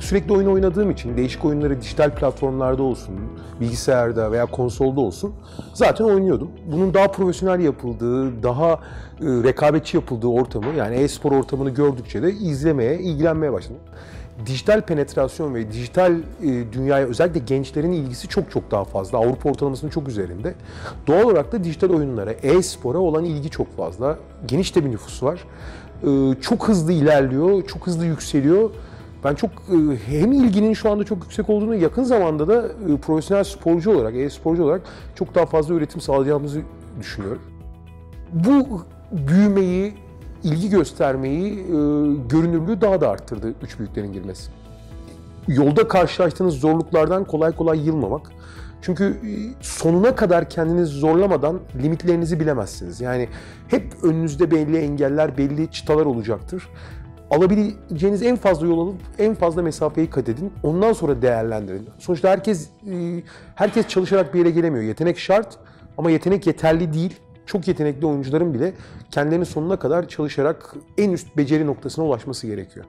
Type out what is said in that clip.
sürekli oyun oynadığım için değişik oyunları dijital platformlarda olsun, bilgisayarda veya konsolda olsun zaten oynuyordum. Bunun daha profesyonel yapıldığı, daha e, rekabetçi yapıldığı ortamı yani e-spor ortamını gördükçe de izlemeye, ilgilenmeye başladım. Dijital penetrasyon ve dijital e, dünyaya özellikle gençlerin ilgisi çok çok daha fazla. Avrupa ortalamasının çok üzerinde. Doğal olarak da dijital oyunlara, e-spora olan ilgi çok fazla. Geniş de bir nüfus var. E, çok hızlı ilerliyor, çok hızlı yükseliyor. Ben çok e, hem ilginin şu anda çok yüksek olduğunu yakın zamanda da e, profesyonel sporcu olarak, e-sporcu olarak çok daha fazla üretim sağlayacağımızı düşünüyorum. Bu büyümeyi, ilgi göstermeyi, e, görünürlüğü daha da arttırdı üç büyüklerin girmesi. Yolda karşılaştığınız zorluklardan kolay kolay yılmamak. Çünkü sonuna kadar kendinizi zorlamadan limitlerinizi bilemezsiniz. Yani hep önünüzde belli engeller, belli çıtalar olacaktır. Alabileceğiniz en fazla yol alıp en fazla mesafeyi kat edin. Ondan sonra değerlendirin. Sonuçta herkes e, herkes çalışarak bir yere gelemiyor. Yetenek şart ama yetenek yeterli değil. Çok yetenekli oyuncuların bile kendilerinin sonuna kadar çalışarak en üst beceri noktasına ulaşması gerekiyor.